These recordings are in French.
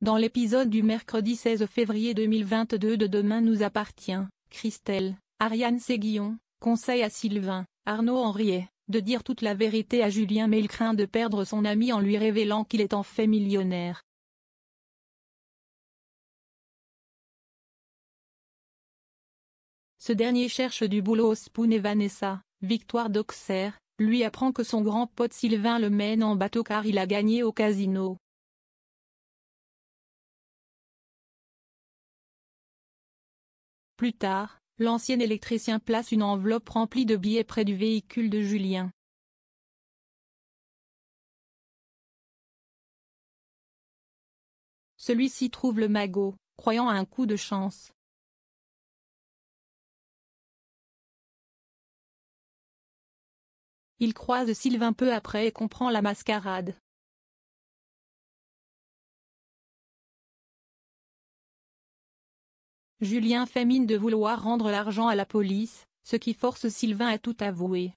Dans l'épisode du mercredi 16 février 2022 de Demain nous appartient, Christelle, Ariane Séguillon, conseille à Sylvain, Arnaud Henriet, de dire toute la vérité à Julien mais il craint de perdre son ami en lui révélant qu'il est en fait millionnaire. Ce dernier cherche du boulot au Spoon et Vanessa, Victoire d'Auxerre, lui apprend que son grand pote Sylvain le mène en bateau car il a gagné au casino. Plus tard, l'ancien électricien place une enveloppe remplie de billets près du véhicule de Julien. Celui-ci trouve le magot, croyant à un coup de chance. Il croise Sylvain peu après et comprend la mascarade. Julien fait mine de vouloir rendre l'argent à la police, ce qui force Sylvain à tout avouer.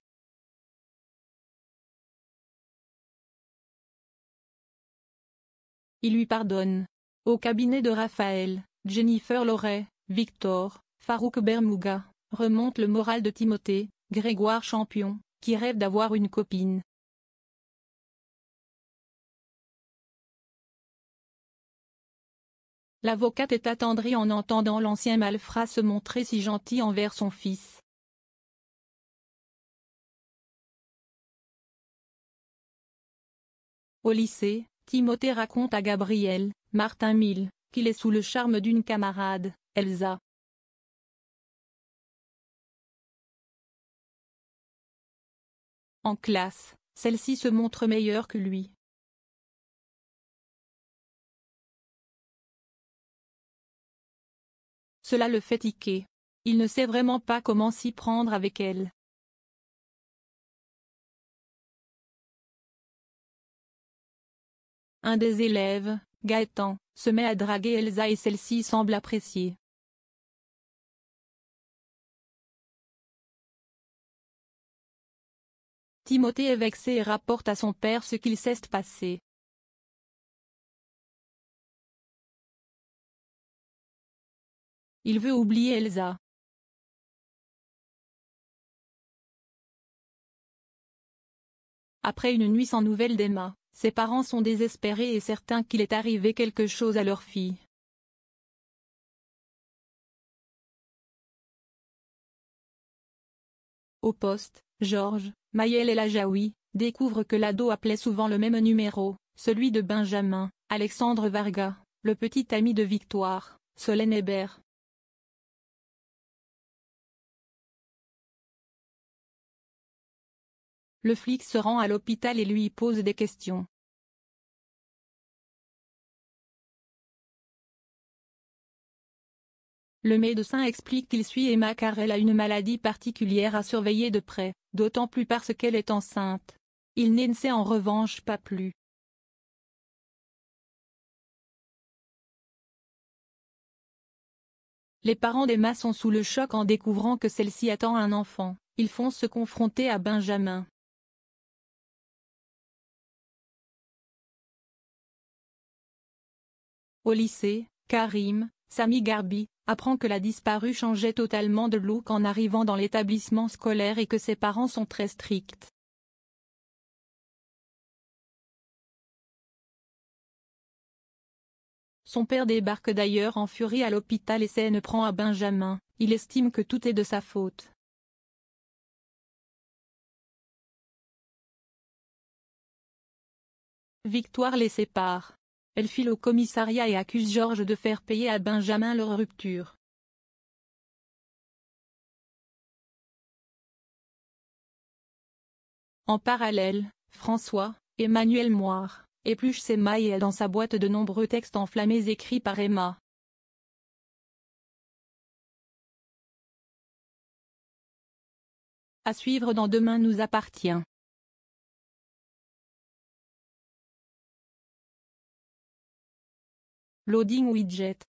Il lui pardonne. Au cabinet de Raphaël, Jennifer Loret, Victor, Farouk Bermouga, remonte le moral de Timothée, Grégoire Champion, qui rêve d'avoir une copine. L'avocate est attendrie en entendant l'ancien malfrat se montrer si gentil envers son fils. Au lycée, Timothée raconte à Gabriel, Martin Mille, qu'il est sous le charme d'une camarade, Elsa. En classe, celle-ci se montre meilleure que lui. Cela le fait tiquer. Il ne sait vraiment pas comment s'y prendre avec elle. Un des élèves, Gaëtan, se met à draguer Elsa et celle-ci semble apprécier. Timothée est vexé et rapporte à son père ce qu'il s'est passé. Il veut oublier Elsa. Après une nuit sans nouvelles d'Emma, ses parents sont désespérés et certains qu'il est arrivé quelque chose à leur fille. Au poste, Georges, Maëlle et la Jaoui, découvrent que l'ado appelait souvent le même numéro, celui de Benjamin, Alexandre Varga, le petit ami de Victoire, Solène Hébert. Le flic se rend à l'hôpital et lui pose des questions. Le médecin explique qu'il suit Emma car elle a une maladie particulière à surveiller de près, d'autant plus parce qu'elle est enceinte. Il n'en sait en revanche pas plus. Les parents d'Emma sont sous le choc en découvrant que celle-ci attend un enfant, ils font se confronter à Benjamin. Au lycée, Karim, Sami Garbi, apprend que la disparue changeait totalement de look en arrivant dans l'établissement scolaire et que ses parents sont très stricts. Son père débarque d'ailleurs en furie à l'hôpital et s'en prend à Benjamin, il estime que tout est de sa faute. Victoire les sépare. Elle file au commissariat et accuse Georges de faire payer à Benjamin leur rupture. En parallèle, François, Emmanuel Moire, épluche ses mailles et a dans sa boîte de nombreux textes enflammés écrits par Emma. À suivre dans Demain nous appartient. Loading widget